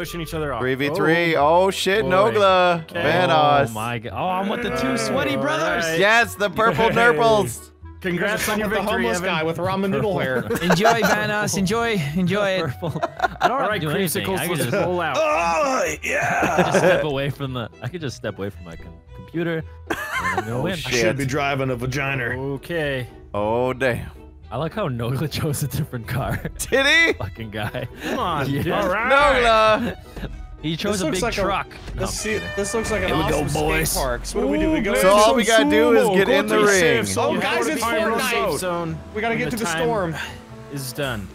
pushing each other off. 3v3. Oh, shit, Boy. Nogla. Okay. Vanoss. Oh my god. Oh, I'm with the two sweaty brothers. Alright. Yes, the purple Yay. nurples. Congrats on your with the homeless Evan. guy with ramen noodle hair. Enjoy, Vanoss. Enjoy. Enjoy it. Purple. I don't All have do anything. creamsicles, I could let's just, roll out. oh I yeah. could just step away from the. I could just step away from my computer. And I'm Oh, win. I should be driving a vagina. Okay. Oh, damn. I like how Nogla chose a different car. Did he? Fucking guy. Come on. Yeah. All right. Nogla. He chose This a big like a- truck. No, This, see, this looks like an Here we go, awesome skate park. So what do we do? We go. So all we gotta do is get in the ring. Oh, You guys, have to it's find your Fortnite. Zone. We gotta when get to the time storm. Is done.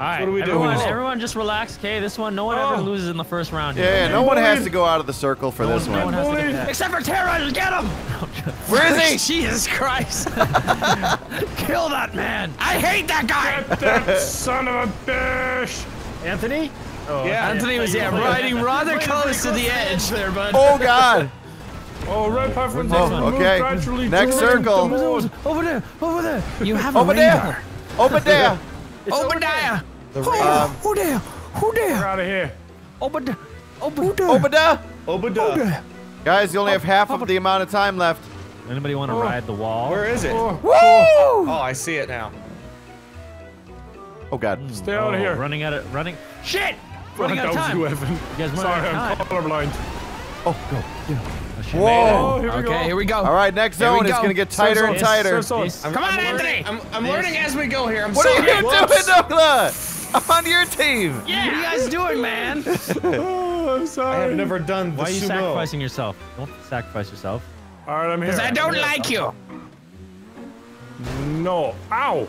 All right, what do we do? everyone, everyone just relax, okay? This one, no one Oh. ever loses in the first round. Yeah, here. yeah, no one has to go out of the circle for this No one one. has to get Bully. that. Except for Tara, get him! Where is he? Jesus Christ! Kill that man! I hate that guy! that son of a bitch. Anthony? Oh, Yeah. Anthony was yeah riding rather close to the edge there, bud. Oh, God. Oh, red puffer. Oh, okay. Next circle. Over there, over there. You have a Over radar. there. Over there. Obadiah! The Who, Um, who there? Who We're out of here. Over there. Who there? Over Guys, you only have half of the amount of time left. Anybody want to ride the wall? Where is it? Oh, Woo! Oh, I see it now. Oh, God. stay out of Oh, here. Running out of running. Shit! Oh, Running out of time. you, Evan. You guys Sorry, out I'm of time. colorblind. Oh, shit. Whoa. Oh, here we go. Okay, here we go. All right, next zone is go. going to get tighter and tighter. so, so. Yes. I'm, Come on, I'm Anthony. Learning, I'm, I'm learning as we go here. I'm What are sorry. you doing, Nogla? I'm on your team. What are you guys doing, man? Oh, I'm sorry. I have never done the Why are you sumo. sacrificing yourself? Don't sacrifice yourself. All right, I'm here. Because I don't like you. No. Ow.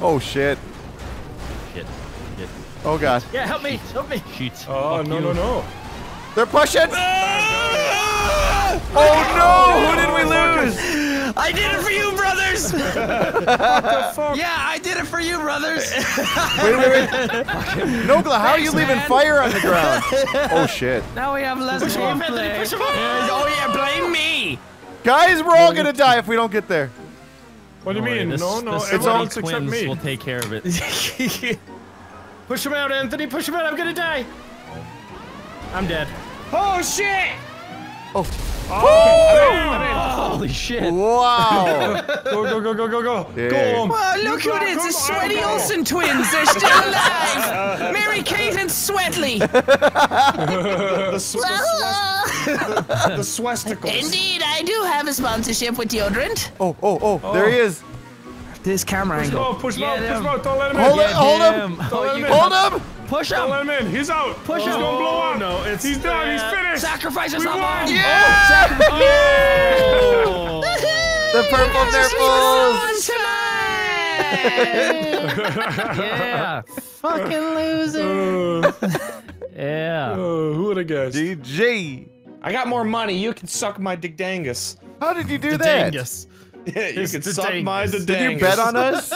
Oh, shit. Shit. Shit. Oh, God. Yeah, help me. Help me. Shit. Oh, Fuck no, you. no, no. They're pushing. Oh, oh no. Who did we oh, lose? I did it for you, brothers! Fuck. yeah, I did it for you, brothers! Wait, wait, wait. Nogla, how are you Thanks, leaving man. fire on the ground? Oh, shit. now we have less Push him, roleplay. Anthony, push him up. Oh yeah, blame me! Guys, we're all going to die if we don't get there. What do you Don't worry, mean? this- no, no. this Everyone all else except twins me. will take care of it. Push him out, Anthony. Push him out. I'm gonna die. I'm dead. Oh shit! Oh, oh! Holy shit. wow. Go, go, go, go, go, go. Yeah. Go home. Well, look who it is, the Sweaty Olsen twins! They're still alive! Mary Kate and Sweatley! The, sw- the, the swesticles. Indeed, I do have a sponsorship with deodorant. Oh, oh, oh, there he oh. is. This camera Push him angle. out. Push him Get out. Push him. him out. Don't let him Hold in. it, hold him. Damn. Don't Oh, let him. Hold him. Push Don't him. let him in. He's out. Push He's him. gonna blow up. No, it's He's done. He's finished. Sacrifice We yourself, won. Mom! Yeah. Oh. The purple nipples. yeah. Fucking loser! Yeah. Oh, who would have guessed? GG. I got more money. You can suck my dick dangus. How did you do that? Dingus. Yeah, you It's can the suck my dangus. Did you bet on us?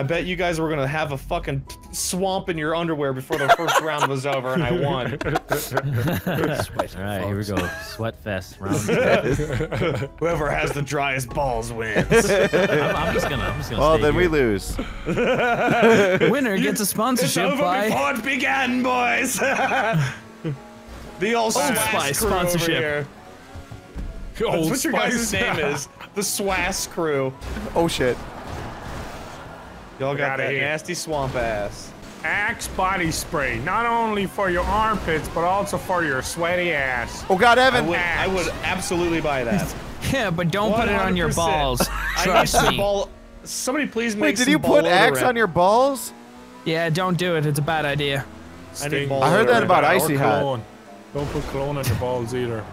I bet you guys were gonna have a fucking swamp in your underwear before the first round was over, and I won. All right, here we go. Sweat fest round. Whoever has the driest balls wins. I'm, I'm just gonna. I'm just gonna. Well, stay then we lose. Winner gets a it's sponsorship over by. before it began, boys. the old Old Spice crew over sponsorship. here. That's Old what your guys' name is. The Swass crew. Oh, shit. Y'all got Outta that here. nasty swamp ass. Axe body spray, not only for your armpits, but also for your sweaty ass. Oh, God, I Evan. would, I would absolutely buy that. Yeah, but don't put it on your 100%. balls. I need Trust some me. ball. Somebody please make Wait, did some you put axe on your balls? Yeah, don't do it. It's a bad idea. I I heard that about Or Icy Hot. cologne. Don't put cologne on your balls either.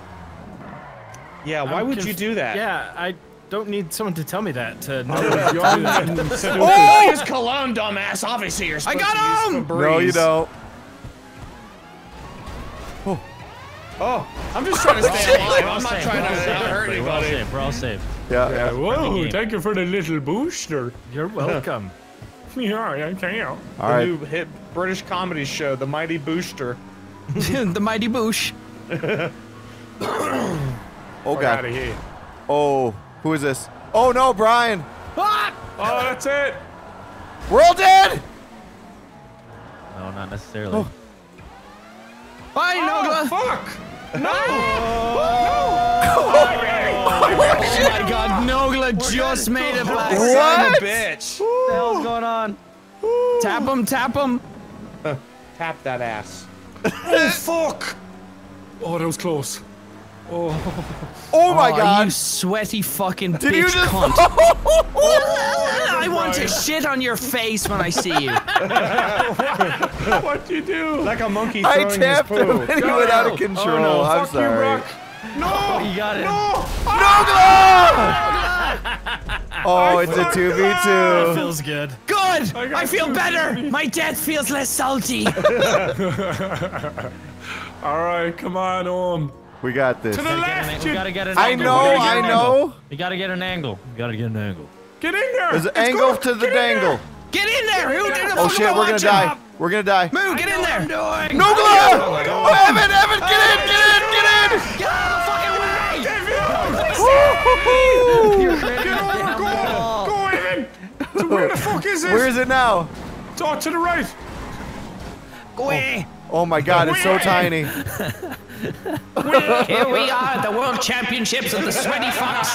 Yeah, why I'm would you do that? Yeah, I don't need someone to tell me that to know Oh, you're young and stupid. Oh, use cologne, dumbass. Obviously, you're supposed got to him! Febreze. No, you don't. Oh, Oh, I'm just trying to oh, stay alive. I'm not safe. trying to safe, hurt everybody. We're all anybody. safe. We're all safe. Yeah, Yeah, yeah. whoa, game. thank you for the little booster. You're welcome. yeah, yeah, okay. All The right. new hit British comedy show, The Mighty Booster. the mighty boosh. Oh, God. Out of here. Oh, who is this? Oh, no, Brian. Oh, that's it. We're all dead. No, not necessarily. Oh. Bye, oh, Nogla. Fuck! No! Oh, oh my God, Nogla just made it back. Son of a What? bitch. What the hell's going on? Tap him, tap him. Tap that ass. Oh fuck! Oh, that was close. Oh. oh my oh, god. You sweaty fucking Did bitch you just? cunt. I want to shit on your face when I see you. What'd you do? Like a monkey I throwing his tapped him and he went out of oh, control. Oh, no. I'm Fuck you, sorry. Brock. No! You got it. No! Ah! Oh, it's a two v two. Feels good. Good. I I feel better. baby. My death feels less salty. All right, come on, Ohm. We got this. To the Get an left, you we gotta get an I angle. know, I know. angle. We gotta get an angle. We gotta get an angle. Get in there. There's an Let's angle go. to the Get in dangle. Get in there. Who did the Oh shit, we're gonna watching? die. We're gonna die. Move, get in there. No glove! Oh, Evan, Evan, get in, get in, get in! Get out of the fucking way. Woo-hoo-hoo! Get over, go, go, Evan. So where the fuck is this? Where is it now? Oh, to the right. Go away. Oh, oh my god, it's so tiny. Here we are at the World Championships of the Sweaty Fox.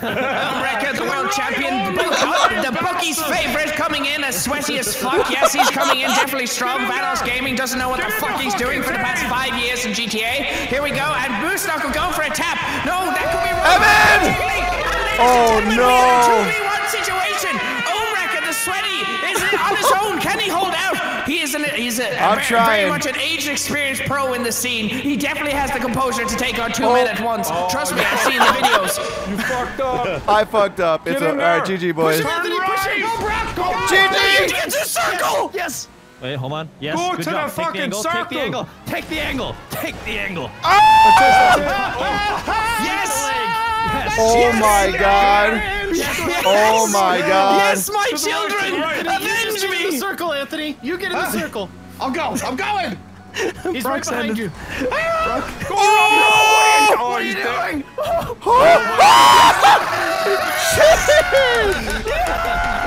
Record, the World Champion, the, book, the bookie's favorite, coming in as sweaty as fuck. Yes, he's coming in definitely strong. Vanoss Gaming doesn't know what the fuck he's doing for the past five years in GTA. Here we go, and Boost Knuckle going for a tap. No, that could be wrong. Evan! Oh, no. Situation. He's a, I'm very, trying. very much an aged, experienced pro in the scene. He definitely has the composure to take on two Oh. men at once. Trust me, I've seen the videos. You fucked up. I fucked up. It's Get a, in alright, there. GG boys. Push Turn right. Go, Brock, go. GG! Get to the circle. Yes. Wait, hold on. Yes. Go good to job. the Take fucking the angle. Take the angle. Take the angle. Take the angle. Yes. Yes. Oh my god. Yes. Oh my god. Yes, my To the right, children, to the avenge Get in the me. circle, Anthony. You get in the ah. circle. I'll go. I'm going. He's right behind you. Ah. Oh, What are he's oh! dead.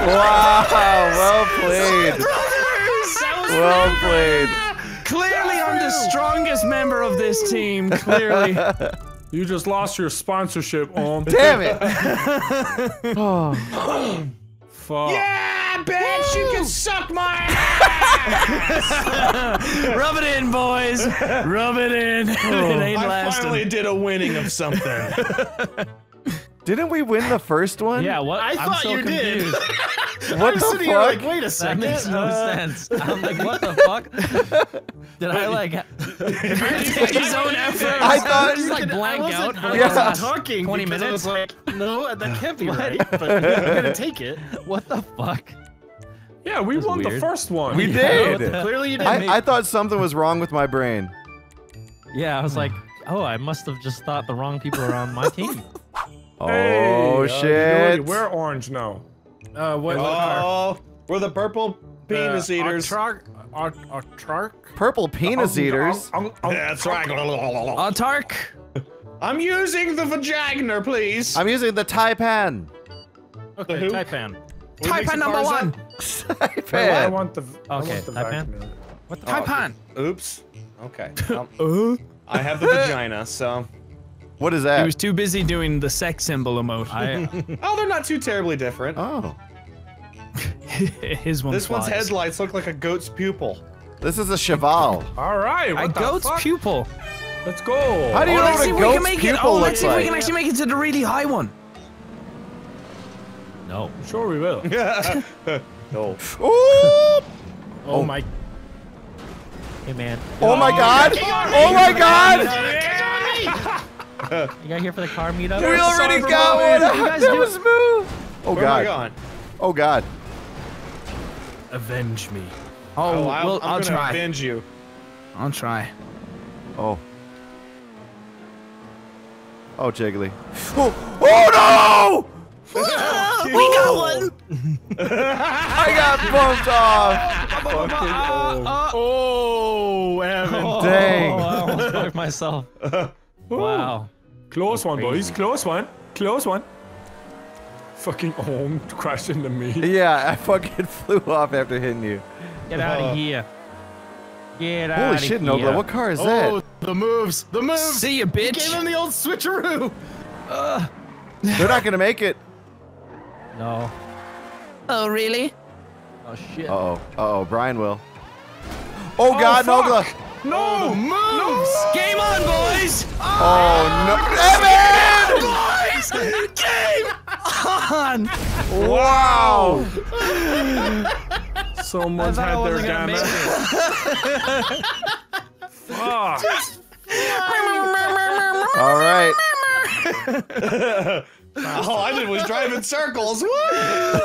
Wow, well played. Well played. Clearly, I'm the strongest member of this team. Clearly. You just lost your sponsorship, Ohm. Damn it. Oh. Fuck. Yeah, bitch, you can suck my ass! Rub it in, boys. Rub it in. it oh. ain't I lasting. finally did a winning of something. Didn't we win the first one? Yeah, what? I I'm thought so you did. Confused. What I'm the sitting here like, fuck? wait a That makes no uh, sense. I'm like, what the fuck? Did I like His own effort. I thought. just like blank I wasn't, out for I like Yeah. wasn't talking 20 because I minutes? was like, no, that can't be right. But I'm gonna take it. What the fuck? Yeah, we That's won the first one. We Yeah, did. Clearly, you didn't. I, I thought something was wrong with my brain. Yeah, I was like, oh, I must have just thought the wrong people were on my team. Oh Hey, uh, shit. We're orange now. Uh, what? what oh, we're the purple penis eaters. Artrark? Art, Artrark? Purple penis eaters. Um, um, um, That's right. Autarch. I'm using the vagina, please. I'm using the Taipan. Okay, who? Taipan. Taipan number one. I want the. Okay, want the Taipan. vacuum. What the Taipan. Oops. Okay. Um, I have the vagina, so. What is that? He was too busy doing the sex symbol emote. I, Oh, they're not too terribly different. Oh, His one this one's headlights look like a goat's pupil. this is a cheval. All right. A What the goat's fuck? pupil. Let's go. How do you Oh, know what a if we can goat's make it. pupil Oh, let's looks see if we can actually make it to the really high one. no. Sure, we will. No. Ooh! Oh, my. Hey, man. Oh my oh, god! Oh my god! You got here for the car meetup? We already Cyber got bully. one! You guys That do- was smooth! Oh Where am I god. going? Oh god. Avenge me. Oh, Oh, I'll, well, I'm I'll try. avenge you. I'll try. Oh. Oh, Jiggly. Oh, oh no! we got one. I got bumped off! Uh, uh, oh, Evan. Oh, Dang. I almost fucked myself. wow. Close one, boys. Close one. Close one. Fucking home crashed into me. Yeah, I fucking flew off after hitting you. Get out Uh, of here. Get out of here. Holy shit, here. Nogla, what car is Oh, that? the moves. The moves. See ya, bitch! Gave him the old switcheroo. They're not gonna make it. No. Oh, really? Oh shit. Uh oh. Uh oh. Brian will. Oh God, Nogla. No moves. Game on, boys! Oh no, Evan! Boys! Game on! Wow. Someone's had their damage. Fuck. All right. All I did was drive in circles. Woo!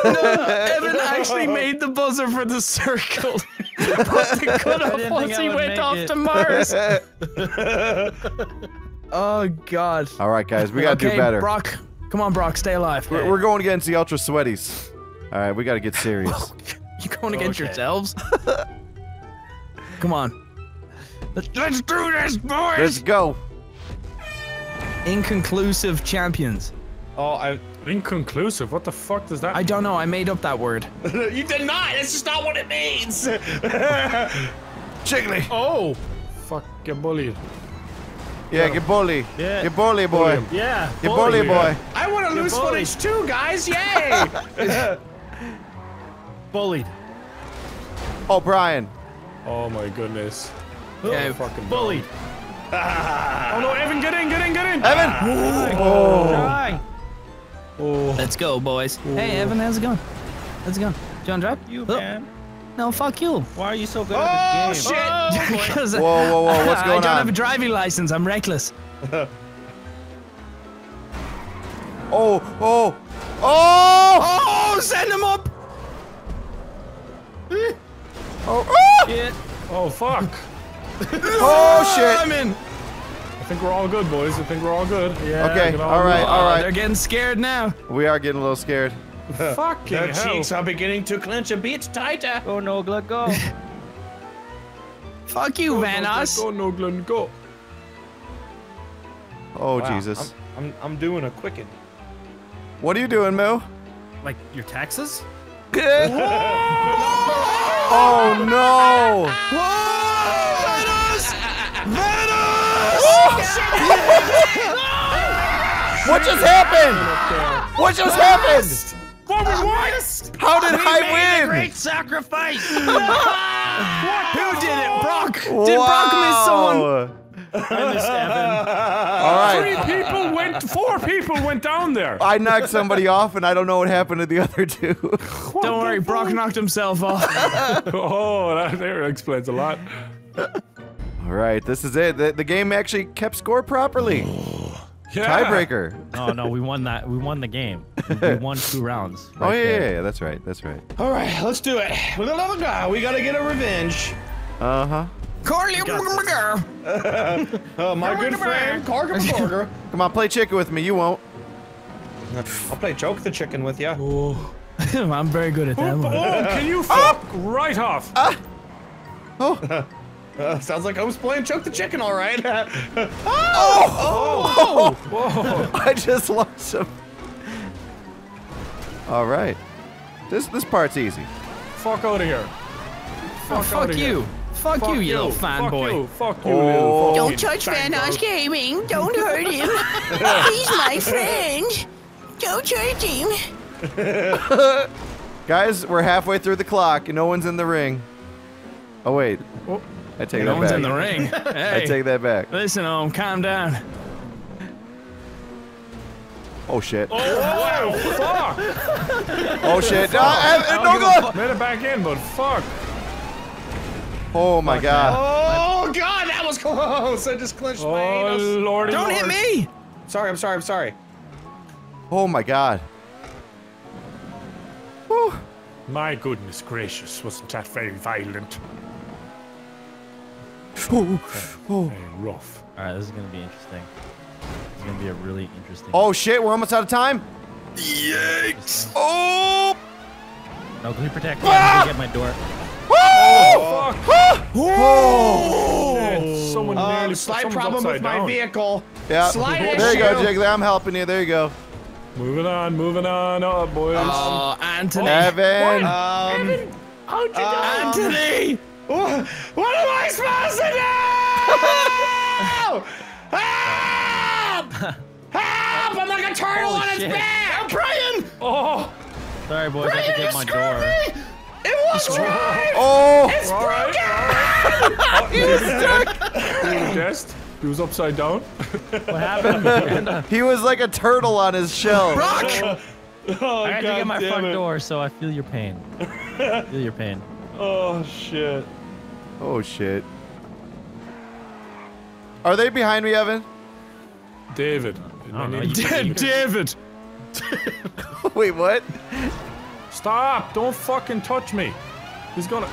Evan actually made the buzzer for the circle. but the cutoff didn't was think I he went off it. to Mars. oh, God. All right, guys, we gotta okay, do better. Brock. Come on, Brock, stay alive. We're, we're going against the Ultra Sweaties. All right, we gotta get serious. You going against Okay. yourselves? Come on. Let's, let's do this, boys! Let's go. Inconclusive champions. Oh, I. Inconclusive. What the fuck does that I don't know. I made up that word. you did not. That's just not what it means. Jiggly! Oh. Fuck, get bullied. Yeah, get bully. Yeah. Get bully, boy. Yeah. Get bully, boy. I want to lose bullied. footage too, guys. Yay! Bullied. Oh, Brian. Oh my goodness. Yeah. Fucking Bullied. Oh no, Evan, get in, get in, get in. Evan. Ah. Oh. Die. Oh. Let's go, boys. Oh. Hey, Evan, how's it going? How's it going? Do you want to drive? You Oh, man. No, fuck you. Why are you so good oh at this game? shit! Oh, because Whoa, whoa, whoa, what's going on? I don't on? have a driving license. I'm reckless. Oh, oh, oh, Oh, send him up! oh, oh, Shit. Oh fuck. Oh, oh shit. I'm in. I think we're all good, boys. I think we're all good. Yeah. Okay, get all right, good. all They're getting scared now. We are getting a little scared. Fucking Their hell. cheeks are beginning to clench a bit tighter. Go Nogla, go. Fuck you, Go, Vanoss. Go, no, Glenn, go. Oh, Wow, Jesus. I'm, I'm, I'm doing a quicken. What are you doing, Mo? Like your taxes? oh, no. What just happened? What just happened? How did I win? Great sacrifice. Who did it? Brock. Did Brock miss someone? I missed Evan. All Three people went. Four people went down there. I knocked somebody off, and I don't know what happened to the other two. Don't worry, Brock knocked himself off. Oh, that there explains a lot. All right, this is it. The, the game actually kept score properly. Yeah. Tiebreaker. No, no, we won that. We won the game. We, we won two rounds. Oh yeah, yeah, yeah, that's right. That's right. All right, let's do it. With another guy, we gotta get a revenge. Uh huh. Corley, Uh, my good friend, Carger McGorger. Come on, play chicken with me. You won't. I'll play choke the chicken with you. Oh, I'm very good at that oh, one. can you fuck right off? Oh, Uh, sounds like I was playing choke the chicken, all right. oh, Whoa. I just lost him. All right. This this part's easy. Fuck out of here. Oh, fuck you. here. Fuck, you, you little Fuck fanboy. you. Fuck you, Oh. little Don't fucking fanboy. Gaming. Don't hurt him. He's my friend. Don't hurt him. Guys, we're halfway through the clock and no one's in the ring. Oh wait. Oh. I take No that one's back. in the ring. I take that back. listen, um, calm down. Oh shit. Oh, wow. Fuck. Oh shit. Ah, eh, no go. Made it back in, but fuck. Oh my god. oh God, that was close. I just clenched my Oh, anus. lordy Don't hit me! Sorry, I'm sorry, I'm sorry. Oh my god. Whew. My goodness gracious, wasn't that very violent Oh, oh. rough? All right, this is gonna be interesting. It's gonna be a really interesting. Oh shit, we're almost out of time. Yikes. Oh. no, can we protect me? I need to get my door. Oh. Fuck. Oh. Shit, Someone Uh, nearly slight someone's problem with upside my down. vehicle. Yeah. Slide There you go. Jiggly. I'm helping you. There you go. Moving on, moving on, oh boys. Oh, Anthony. Evan. Um, Anthony! What, what am I supposed to do? Help! Help! I'm like a turtle on its back! I'm praying! Oh, Sorry, boys. I have to get my door. It won't drive! Oh! all right. All right. he was stuck. He was dest. He was upside down. What happened? He was like a turtle on his shell. Brock! Oh, I had to get my front it. door, so I feel your pain. feel your pain. Oh, shit. Oh shit. Are they behind me, Evan? David. I don't know. I need- You, David. Wait, what? Stop! Don't fucking touch me. He's gonna.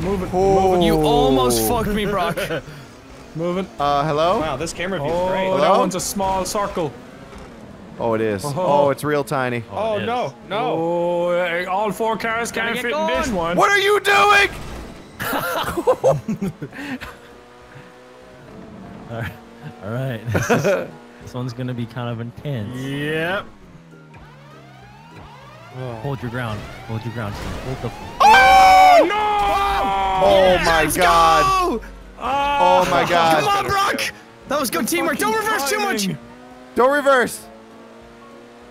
Move it. Oh. Move it. You almost fucked me, Brock. Move it. Uh, hello? Wow, this camera view is Oh, great. that one's a small circle. Oh, it is. Oh. Oh, it's real tiny. Oh, it is. no, no. Oh, all four cars can't get fit in this one. What are you doing? All right. This, is, this one's gonna be kind of intense. Yep. Oh. Hold your ground. Hold your ground. Steve. Hold the. Oh no! Oh, oh, oh my god. Oh my god. Come on, Brock! That was good teamwork. Don't reverse too much. Don't reverse.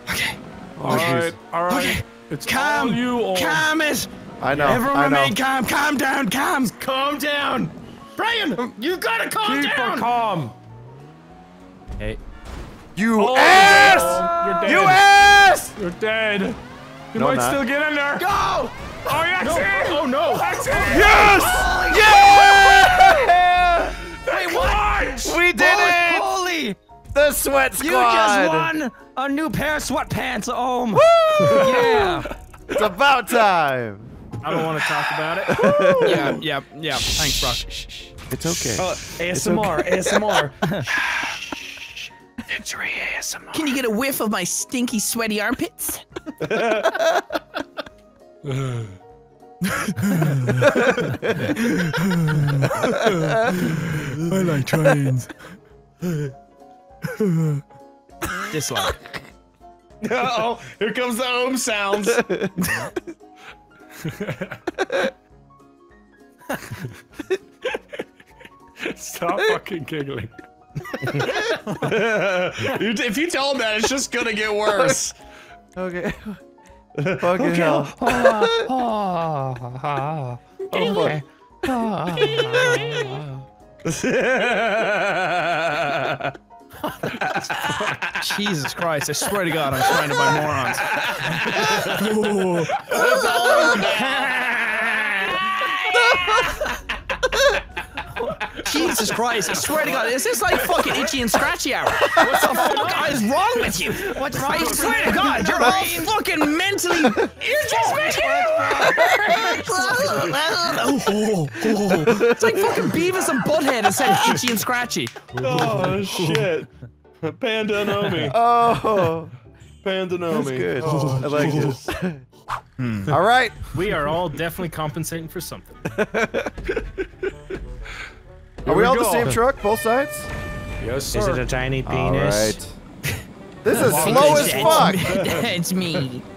Okay. All right, all right. It's Calm. all you. Owen. Calm it. I know. Everyone I know. remain calm. Calm down. Calm. Calm down. Brian, um, you gotta calm Keep her down. calm. Hey. You Oh, ass! You're dead. You ass! You're dead. You No, might not. still get in there. Go. Oh, that's it. Oh no. That's it. Yes! Yeah! Wait, what? We did it! Holy! The sweat squad! You just won a new pair of sweatpants. Oh, my- Woo! yeah. It's about time. I don't want to talk about it. Yeah, yeah, yeah. Thanks, Brock. It's okay. Oh, ASMR, ASMR. Can you get a whiff of my stinky, sweaty armpits? I like trains. Dislike. oh, here comes the home sounds. Stop fucking giggling. If you tell him that, it's just gonna get worse. Okay. Fucking hell. Oh, okay. Jesus Christ, I swear to God, I'm surrounded by morons. Jesus Christ, I swear to God, is this like fucking itchy and scratchy hour? What the fuck is wrong with you? What's wrong I swear to God, you're all fucking mentally. You're just It's like fucking Beavis and Butthead instead of itchy and scratchy. Oh shit. Panda Nomi. Oh, Panda Nomi. that's good. I like this. Hmm. All right. We are all definitely compensating for something. Are we we all the same truck, both sides? Yes, sir. Is it a tiny All right. This is slow as fuck. it's me.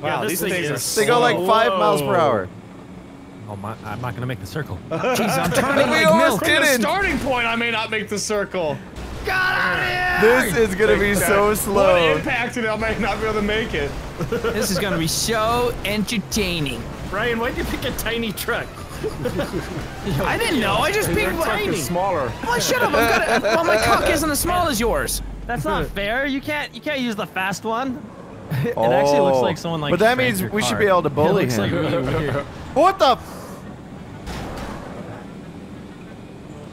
Wow, this these thing things are is They go like five miles per hour. Oh my! I'm not gonna make the circle. Jeez, I'm turning We like almost milk. did From the it. starting point, I may not make the circle. This is gonna be so One slow. impact and I may not be able to make it. This is gonna be so entertaining. Brian, why'd you pick a tiny truck? I didn't know. I just Your picked truck tiny. is smaller. Well, shut up. I've got a, well, my cock isn't as small as yours. That's not fair. You can't. You can't use the fast one. It actually looks Oh. like someone like. But that means your we should be able to It bully looks him. Like really weird. What the? F-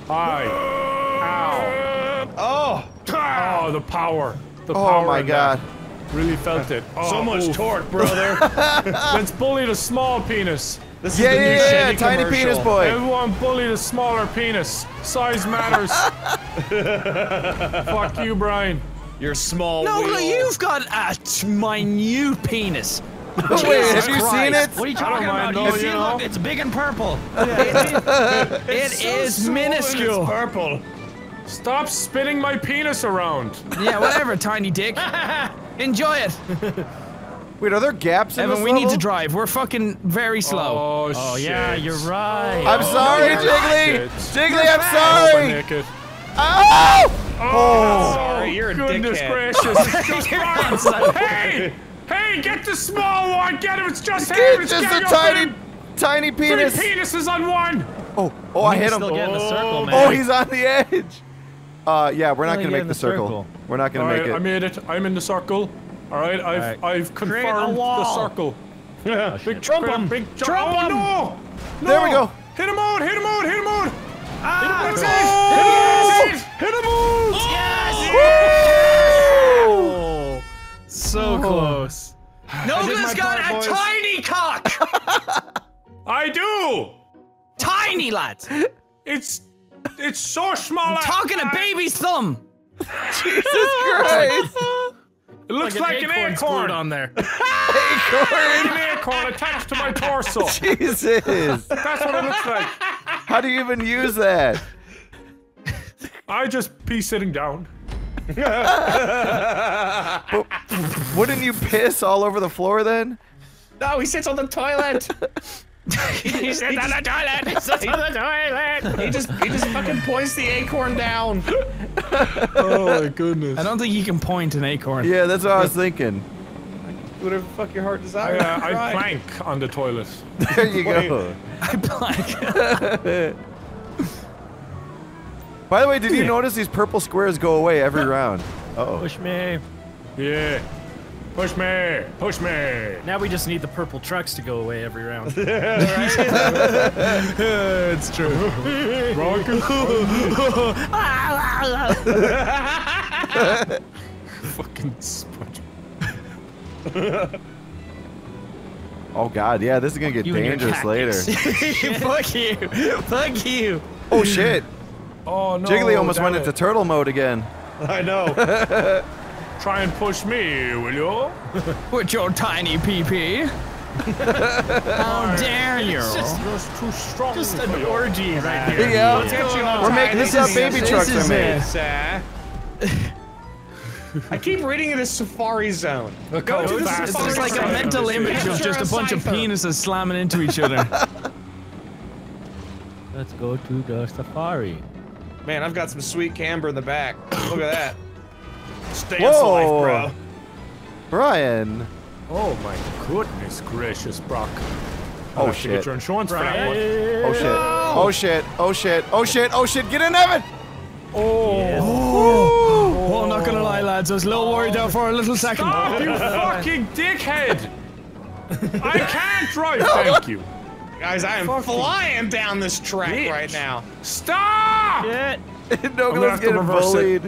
Hi. Ow. Oh, Oh, the power. The oh power. my god. that. Really felt it. Oh, so much oof. torque, brother. Let's bully the small penis. This is Yeah, the new yeah, yeah, tiny commercial. penis boy. Everyone bully the smaller penis. Size matters. Fuck you, Brian. You're small No, wheel. you've got a t- minute penis. Wait, have you seen it? What are you talking about? though, You you see, know. look, it's big and purple. It is It's minuscule. purple. Stop spinning my penis around. Yeah, whatever, tiny dick. Enjoy it. Wait, are there gaps in the? Evan, this we need to drive. We're fucking very slow. Oh, Oh shit. yeah, you're right. I'm oh, sorry, you're Jiggly! right. Jiggly, I'm Oh, sorry! naked. Oh! Oh, oh. Sorry, you're a goodness dickhead. gracious. It's just fine. hey! Hey, get the small one! Get him! It's just him! It's It's just got a your tiny, three- tiny Three penis. penises on one! Oh, oh, I He's hit him. Still getting the circle, oh, man. Oh, he's on the edge. Uh, yeah, we're not Only gonna make the the circle. circle. We're not gonna All make right, it. I made it. I'm in the circle. All right, I've All right. I've confirmed the circle. Yeah. Big Trump big- him. Big Trump oh, him. no! There we go. Hit him out! Hit him out! Hit him out! Ah, Hit him Oh! out! Hit him out! Oh, so close. my Nogla's got part, a boys. tiny cock. I do. tiny, lads. It's it's so small. I'm talking a baby's thumb. Jesus Christ! It looks like, an acorn's acorn. glued on there. an acorn attached to my torso. Jesus! That's what it looks like. How do you even use that? I just pee sitting down. Wouldn't you piss all over the floor then? No, he sits on the toilet. he sits on the toilet. He sits on the toilet. he just he just fucking points the acorn down. Oh my goodness. I don't think you can point an acorn. Yeah, that's what I was thinking. Whatever the fuck your heart I, desires. uh, I Right. plank on the toilet. There you go. I blank. By the way, did you notice these purple squares go away every round? Uh oh. Push me. Yeah. Push me. Push me. Now we just need the purple trucks to go away every round. it's true. Rocket. Fucking sponge. Oh god, yeah, this is gonna get You dangerous later. Fuck you. Fuck you. Oh shit! Oh no. Jiggly almost went damn into turtle mode again. I know. Try and push me, will you? With your tiny PP. How dare you? Just too strong. Just for an you. orgy right here. Yeah. Let's get you on We're making this up baby This trucks is I made. I keep reading it as Safari Zone. Go to the fast. It's Safari just like a mental image of just a bunch of penises slamming into each other. Let's go to the safari. Man, I've got some sweet camber in the back. Look at that. Stay Whoa. life, bro. Brian. Oh my goodness gracious, Brock. Oh I'll Get shit. your insurance for that one. Oh shit. Oh shit. Oh shit. Oh shit. Oh shit. Get in, Evan! Oh, I'm oh. oh, not gonna lie, lads. I was a little worried there for a little second. Stop, you fucking dickhead! I can't drive, thank you. Guys, I am Fucking flying down this track bitch. right now. Stop! Shit. Douglas have to getting reverse it.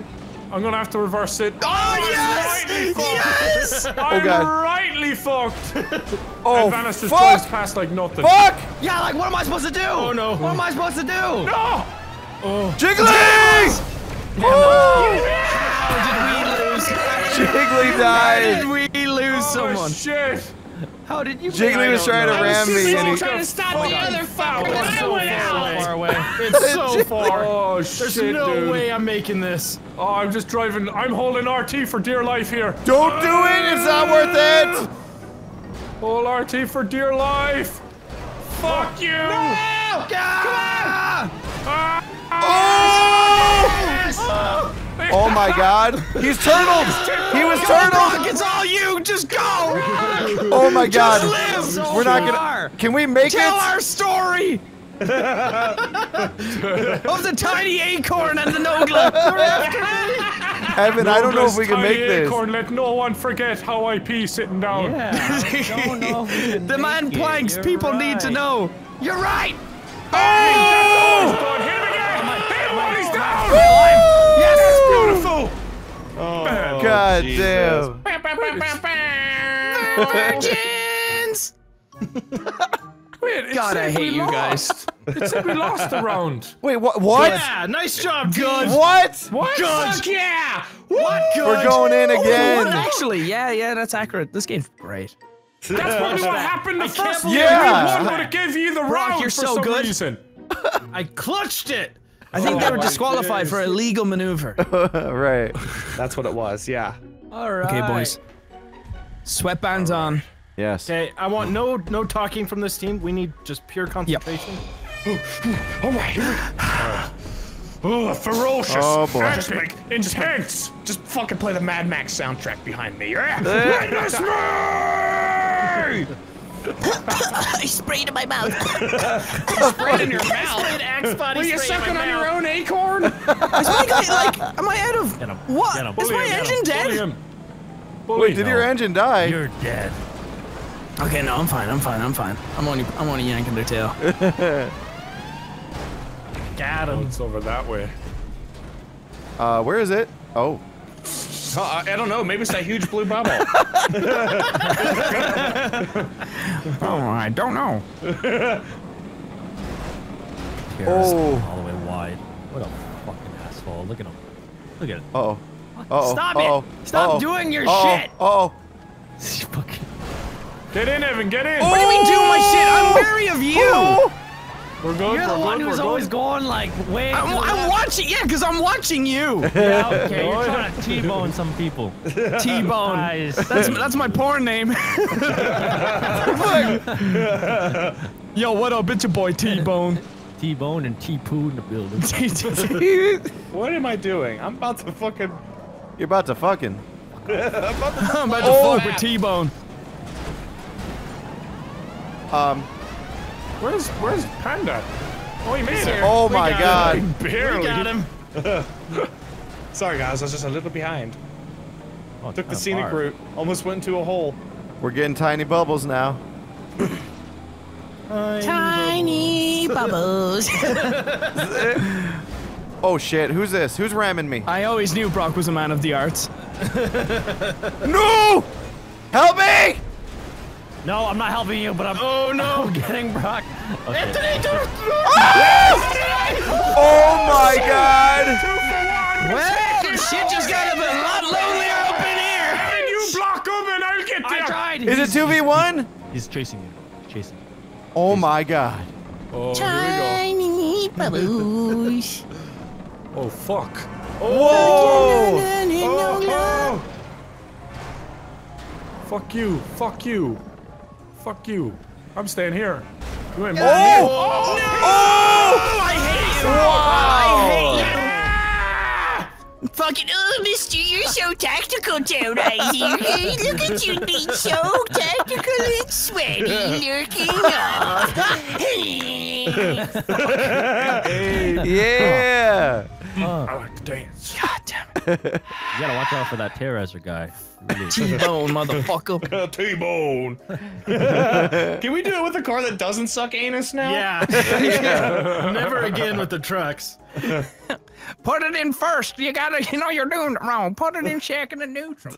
Bullied. I'm gonna have to reverse it. Oh, yes! Yes! I'm God. rightly fucked. Oh, and Vanoss just drives fuck! past like nothing. Fuck! Yeah, like, what am I supposed to do? Oh, no. What am I supposed to do? No! Oh. Jiggly! Oh! How did we lose? Jiggly How did we lose Oh, someone? shit! How did you? Jiggly was trying to ram me and he... trying to stop oh, the other fucker, but I so went far out. far away. It's so far. Oh There's shit, no dude. way I'm making this. Oh, I'm just driving. I'm holding RT for dear life here. Don't do it! It's not worth it! Hold RT for dear life. Fuck you! No! Come ah! Oh! Oh Oh my god. He's turtled! He was turtled! It's all you. Just go. Oh my god. Just live. We're not gonna... Can we make Tell it? Tell our story. of the tiny acorn and the nogla. Evan, I don't know if we can Tiny make this. Acorn, let no one forget how I pee sitting down. I don't know if we can the man planks. You're People need to know. You're right. Oh! Good. Hit him again! Hit him while he's down! Yes. Beautiful! Oh, God Jesus. damn. Virgins. Wait, it God, I hate you guys. lost. It said we lost the round. Wait, what? What? Yeah, nice job, Good. What? What? Good. Yeah! What? Good. We're going in Oh, again. what, actually, yeah, yeah, that's accurate. This game's great. That's probably what happened the first believe game. Yeah. We won would have gave you the Brock, round you're for so some good. reason. I clutched it. I think they were my disqualified for a illegal maneuver. right. That's what it was, yeah. All right. Okay, boys. Sweatbands on. Yes. Okay, I want no no talking from this team. We need just pure concentration. All right, here we go. Oh, ferocious. Oh, boy. Just make, intense. Just fucking play the Mad Max soundtrack behind me. Yeah. Eh. I sprayed in my mouth. sprayed in your mouth. Axe body Were you spray sucking on mouth. your own acorn? Is my guy like? Am I out of? Get him. What? Get him. Is my Bully him. engine dead? him. Bully Wait, did your engine die? You're dead. Okay, no, I'm fine. I'm fine. I'm fine. I'm only I'm only yanking their tail. Got Oh, him. it's over that way. Uh, where is it? Oh. Uh, I don't know. Maybe it's that huge blue bubble. Oh, I don't know. Cares Oh. all the way wide. What a fucking asshole. Look at him. Look at it. Uh oh. Uh oh. Stop uh -oh. it! Stop uh -oh. doing your uh -oh. shit! Uh oh. Fucking- Get in, Evan. Get in. What do you mean do my shit? I'm wary of you! We're good. You're the we're one good, who's we're always good. going like way. I'm, I'm watching, yeah, because I'm watching you. Yeah, okay. You're trying to T-bone some people. T-Bone. Guys. That's that's my porn name. Yo, what up? It's your boy T-Bone. T-bone and T-poo in the building. what am I doing? I'm about to fucking. You're about to fucking. I'm about to Oh. fuck with T-Bone. Um. Where's Where's Panda? Oh, he made it. Oh my god. Barely. Got him. Sorry, guys. I was just a little behind. Oh, Took the scenic far. route. Almost went into a hole. We're getting tiny bubbles now. Tiny bubbles. Oh shit. Who's this? Who's ramming me? I always knew Brock was a man of the arts. No! Help me! No, I'm not helping you, but I'm. Oh no! I'm getting Brock. Okay. Oh my god! Well, shit just got a lot lonelier up in here. And you block him, and I'll get there. I tried. Is it 2v1? He's chasing you. Chasing. you. Oh my god. Oh, here Tiny bubbles. we go. Oh, fuck. Oh, Whoa! Oh, oh, Fuck you. Fuck you. Fuck you. I'm staying here. You ain't Oh! oh! Oh! I hate you. Wow! Fucking, oh, mister, you're so tactical down right here. Hey, look at you being so tactical and sweaty, lurking off. Yeah! I like to dance. God damn it. You gotta watch out for that terrorizer guy. Really. T-Bone, motherfucker. Uh, T-bone. Can we do it with a car that doesn't suck anus now? Yeah. Never again with the trucks. Put it in first. You gotta, you know, you're doing it wrong. Put it in check and the neutral.